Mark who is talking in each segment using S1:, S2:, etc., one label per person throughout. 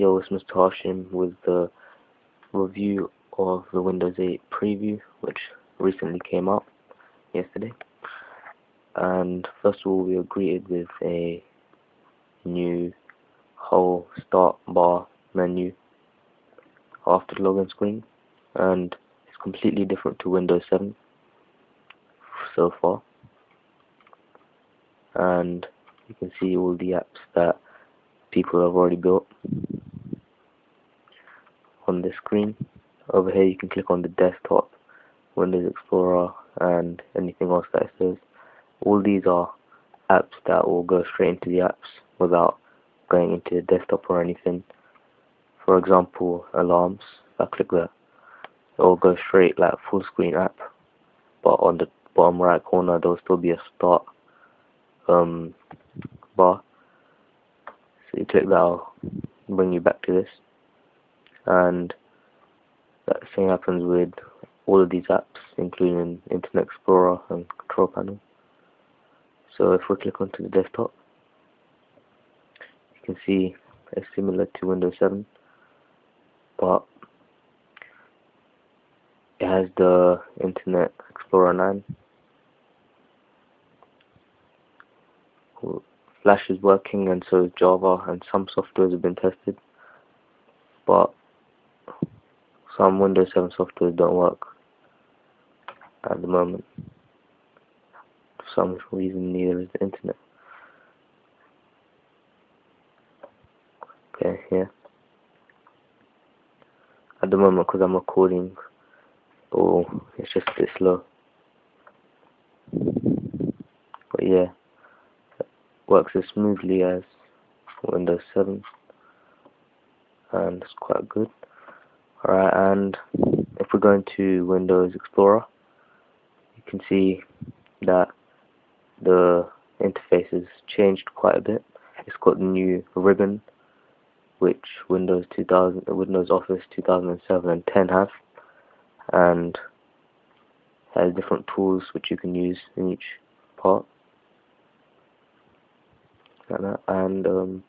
S1: Yo, it's Mr. Hashim with the review of the Windows 8 preview, which recently came out yesterday. And first of all, we were greeted with a new whole start bar menu after the login screen, and it's completely different to Windows 7 so far. And you can see all the apps that people have already built on the screen. Over here you can click on the desktop, Windows Explorer and anything else that it says. All these are apps that will go straight into the apps without going into the desktop or anything. For example, alarms, if I click that, it will go straight like full screen app, but on the bottom right corner there will still be a start um, bar. So you click that, will bring you back to this. And that same happens with all of these apps, including Internet Explorer and Control Panel. So if we click onto the desktop, you can see it's similar to Windows 7, but it has the Internet Explorer 9. Flash is working and so is Java and some softwares have been tested, but some Windows 7 softwares don't work at the moment. For some reason, neither is the internet. Okay, yeah. At the moment, because I'm recording, oh, it's just a bit slow. But yeah, it works as smoothly as Windows 7, and it's quite good. Alright, and if we go into Windows Explorer, you can see that the interface has changed quite a bit. It's got the new ribbon, which Windows 2000, Windows Office 2007 and 10 have, and has different tools which you can use in each part. And um,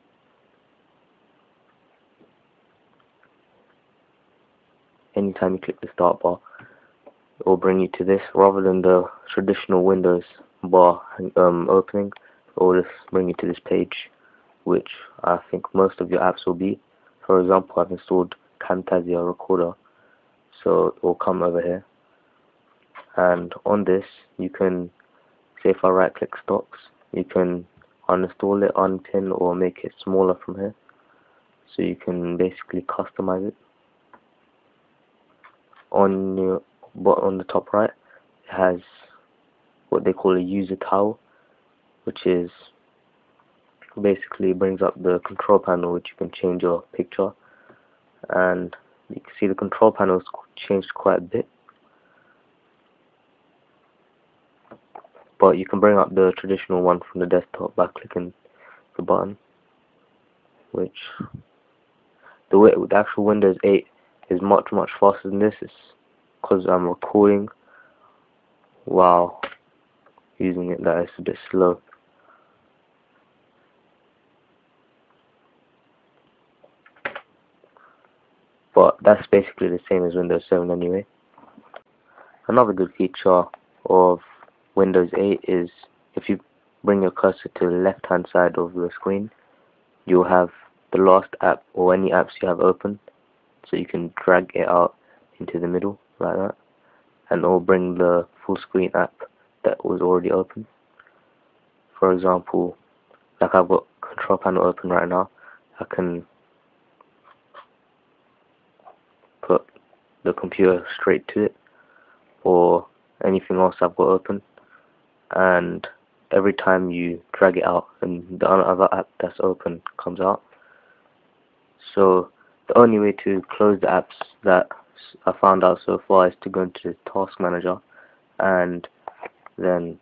S1: anytime you click the start bar it will bring you to this. Rather than the traditional Windows bar um, opening it will just bring you to this page which I think most of your apps will be. For example I've installed Camtasia Recorder so it will come over here. And on this you can say if I right click stocks you can uninstall it, unpin or make it smaller from here. So you can basically customize it on your on the top right it has what they call a user tile which is basically brings up the control panel which you can change your picture. And you can see the control panel has changed quite a bit. But you can bring up the traditional one from the desktop by clicking the button which the way the actual Windows 8 is much much faster than this. It's because I'm recording. While using it that is a bit slow. But that's basically the same as Windows 7 anyway. Another good feature of Windows 8 is if you bring your cursor to the left hand side of the screen you'll have the last app or any apps you have open so you can drag it out into the middle like that and will bring the full screen app that was already open. For example like I've got control panel open right now I can put the computer straight to it or anything else I've got open. And every time you drag it out and the other app that's open comes out. So the only way to close the apps that I found out so far is to go into the task manager and then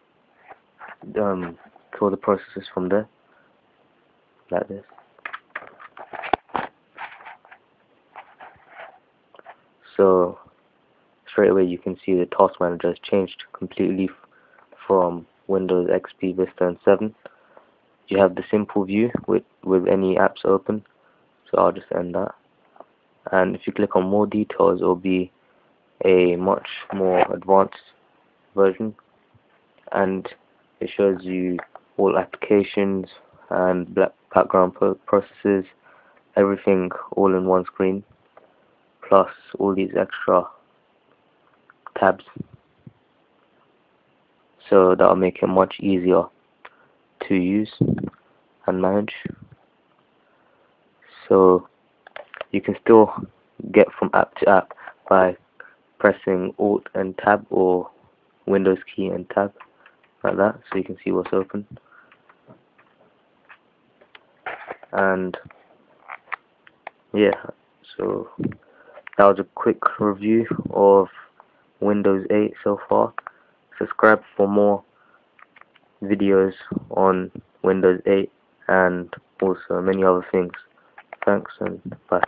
S1: um, call the processes from there like this. So straight away you can see the task manager has changed completely from Windows XP Vista and 7 you have the simple view with with any apps open. So I'll just end that and if you click on more details it will be a much more advanced version. And it shows you all applications and background processes everything all in one screen plus all these extra tabs. So that'll make it much easier to use and manage. So you can still get from app to app by pressing alt and tab or windows key and tab like that so you can see what's open. And yeah so that was a quick review of Windows 8 so far. Subscribe for more videos on Windows 8 and also many other things. Thanks and bye